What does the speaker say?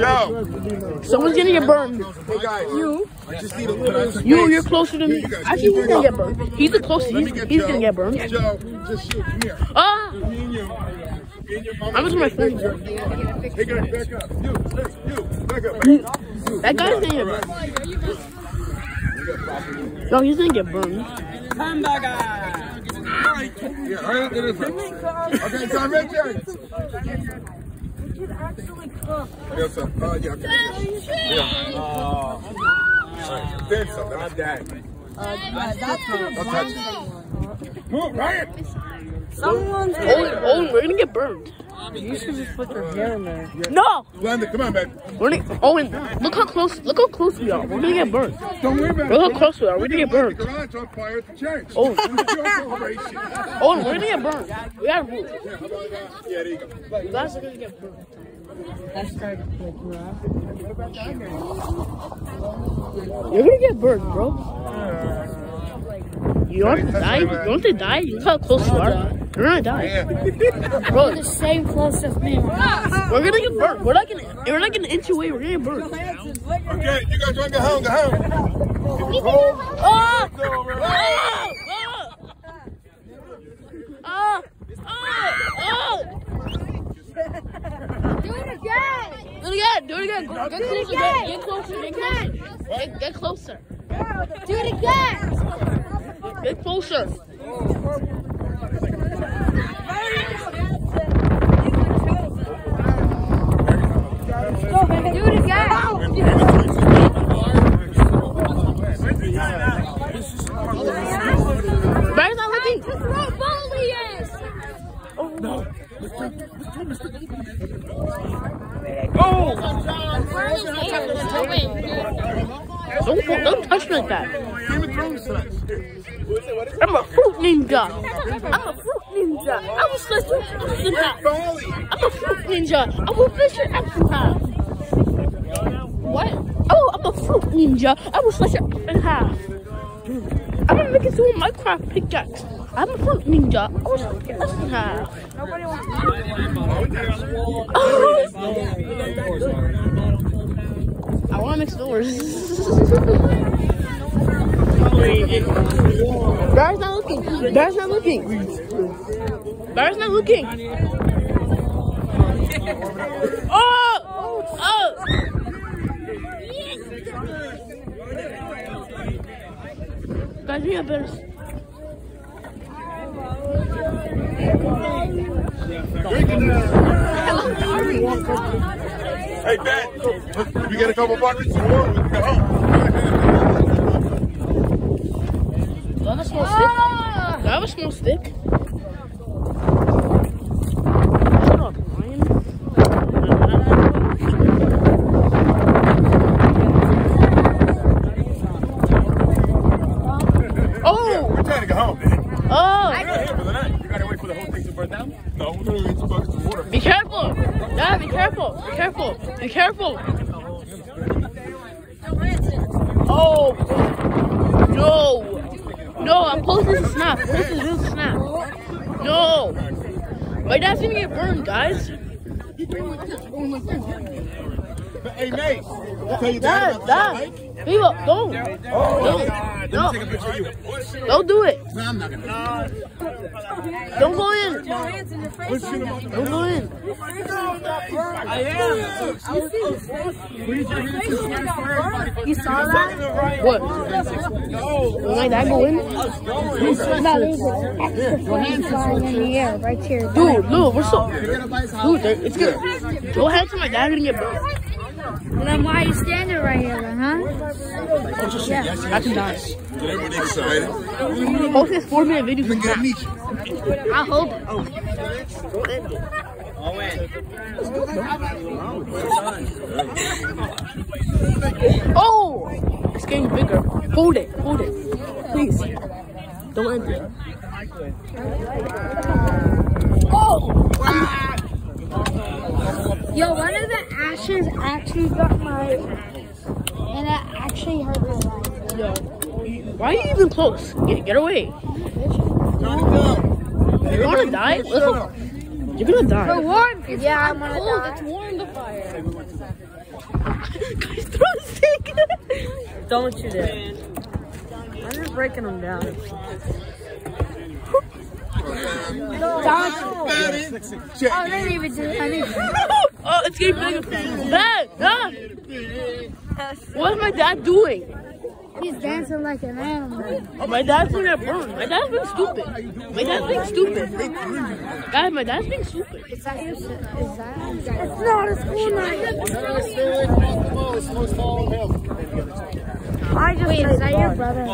Joe. Someone's gonna get burned. Hey guys. You. I just need a little You, you're closer to me. Actually, he's gonna get burned. He's the closest. He's, he's gonna get burned. Joe, just shoot. Come here. Ah! Me and you. Me and your mama. I'm just my friend. Hey guys, back up. You, you, back up. man. That guy's gonna get burned. right. No, he's gonna get burned. Yeah, right up to this one. Okay, so Richard. Yes, sir. Uh, yeah, okay. Yeah. All right. Then some. Not that. Don't touch. Move, Ryan. Owen, Owen, we're gonna get burned. You should just put your hair in there. No! Glenda, come on, man. We're gonna, Owen, look how close, look how close we are. We're gonna get burned. Don't worry about it. Look how close we are. We're gonna get burned. the garage on fire at the church. Oh. It was your celebration. Owen, we're gonna get burned. We gotta move. Yeah, how about that? Yeah, there you go. You guys are gonna get burned. That's started to like rough. You're gonna get burned, bro. You want to die? You want to die? Look how close you are. You're gonna die. Yeah. Bro, the same close as me. we're gonna get burned. We're not gonna, we're not gonna inch away. We're gonna get burned. Okay, you guys want to go home? Go home. Ah! Ah! Ah! Ah! Do it again. Do it again. Do it again. Get closer. Get, get closer. Get closer. Get closer. Do it again. Get closer. Do it again. Barry's not looking. Just throw ball he is. Don't, don't touch like that. Game of Thrones. I'm a fruit ninja. I'm a fruit ninja. I will slice your in half. I'm a fruit ninja. I will fish your in half. What? Oh, I'm a fruit ninja. I will slice your apple in half. I'm gonna make it to a Minecraft pickaxe. I'm a fruit ninja. Oh, Half. I want to mix doors. Barry's not looking. Barry's not looking. Barry's not looking. Oh! Oh! Guys, we have better. Hey, Ben. We get a couple buckets of water. We can go home. Have a small stick? Have a small stick? Shut up, Ryan. Oh! We're trying to go home, man. Oh! We're not here for the night. You gotta wait for the whole thing to burn down? No, we're gonna get two buckets of water. Be careful! Yeah, be careful! Be careful! Be careful! Oh! No! No, I'm close to the snap. Close to the snap. No! My dad's gonna get burned, guys. Hey, mate. Tell your dad Dad, about the Dad. light? Viva, don't! Oh, No, Take a picture of you. don't do it! No, I'm not gonna. Don't go in! Don't go in! You saw that? What? Will my dad go in? No, there's an extra flying flying in the air right here. Dude, no, we're so. Dude, it's good. Go ahead to my dad and get burned. Well, then why are you standing right here then, huh? Yeah. Oh, I can die. Get everybody excited. Post this four minute video. Get a. I'll hold it. Don't end it. Oh! It's getting bigger. Hold it. Hold it. Please. Don't end it. Yo, one of the ashes actually got my, and it actually hurt my life. Yo. Why are you even close? Get, get away. You wanna die? Listen. You're gonna die. warm. Yeah, I'm gonna cold. die. It's warm the fire. Guys, throw a stick. Don't you dare. I'm just breaking them down. Check. Oh, they didn't even do anything. oh, it's getting bigger. Dad, Dad. What's my dad doing? He's dancing like an animal. Oh, my dad's doing a burn. My dad's being stupid. My dad's being stupid. Guys, my dad's being stupid. Is that your? It's not a school night. I just Wait, is that your brother?